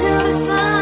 till the sun